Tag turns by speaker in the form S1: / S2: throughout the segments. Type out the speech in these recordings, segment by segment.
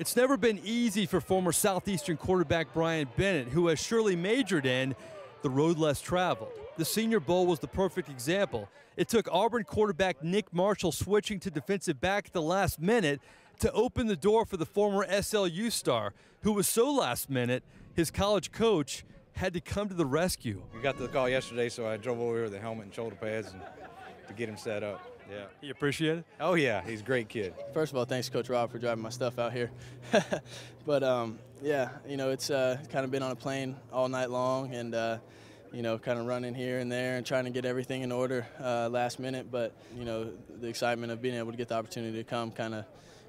S1: It's never been easy for former Southeastern quarterback Bryan Bennett, who has surely majored in the road less traveled. The Senior Bowl was the perfect example. It took Auburn quarterback Nick Marshall switching to defensive back at the last minute to open the door for the former SLU star, who was so last minute, his college coach had to come to the rescue.
S2: We got the call yesterday, so I drove over with the helmet and shoulder pads and, to get him set up. Yeah.
S1: You appreciate it?
S2: Oh, yeah. He's a great kid.
S3: First of all, thanks, Coach Rob, for driving my stuff out here. but, um, yeah, you know, it's uh, kind of been on a plane all night long and, uh, you know, kind of running here and there and trying to get everything in order uh, last minute. But, you know, the excitement of being able to get the opportunity to come kind of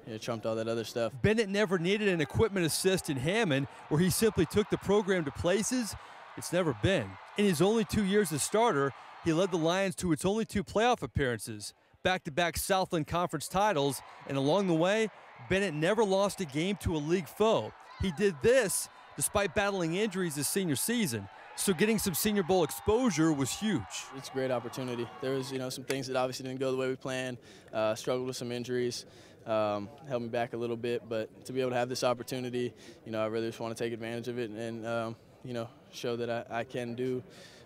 S3: you know, trumped all that other stuff.
S1: Bennett never needed an equipment assist in Hammond where he simply took the program to places it's never been. In his only two years as starter, he led the Lions to its only two playoff appearances, back to back Southland Conference titles, and along the way, Bennett never lost a game to a league foe. He did this despite battling injuries his senior season. So getting some Senior Bowl exposure was huge.
S3: It's a great opportunity. There was, you know, some things that obviously didn't go the way we planned. Uh, struggled with some injuries, um, held me back a little bit. But to be able to have this opportunity, you know, I really just want to take advantage of it and, um, you know, show that I, I can do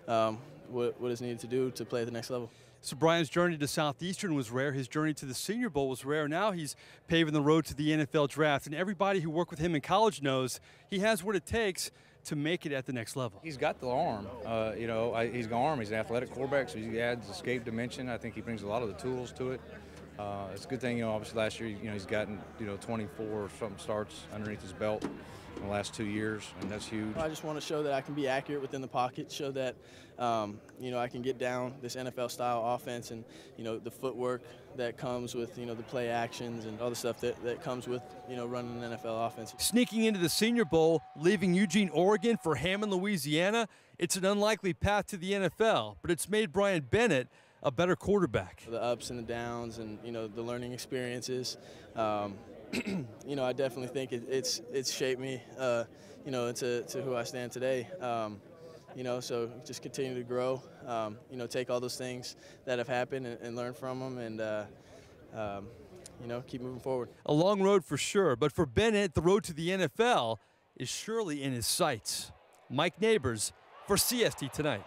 S3: um, what, what is needed to do to play at the next level.
S1: So Bryan's journey to Southeastern was rare. His journey to the Senior Bowl was rare. Now he's paving the road to the NFL draft. And everybody who worked with him in college knows he has what it takes to make it at the next level?
S2: He's got the arm. Uh, you know, I, he's got arm. He's an athletic quarterback, so he adds escape dimension. I think he brings a lot of the tools to it. Uh, it's a good thing, you know. Obviously, last year, you know, he's gotten you know 24 or something starts underneath his belt in the last two years, and that's huge.
S3: I just want to show that I can be accurate within the pocket, show that um, you know I can get down this NFL style offense, and you know the footwork that comes with you know the play actions and all the stuff that, that comes with you know running an NFL offense.
S1: Sneaking into the Senior Bowl, leaving Eugene, Oregon for Hammond, Louisiana, it's an unlikely path to the NFL, but it's made Bryan Bennett a better quarterback.
S3: The ups and the downs, and you know the learning experiences. Um, you know, I definitely think it, it's it's shaped me, uh, you know, to, to who I stand today. Um, you know, so just continue to grow. Um, you know, take all those things that have happened and, and learn from them, and uh, um, you know, keep moving forward.
S1: A long road for sure, but for Bennett, the road to the NFL is surely in his sights. Mike Nabors for CST tonight.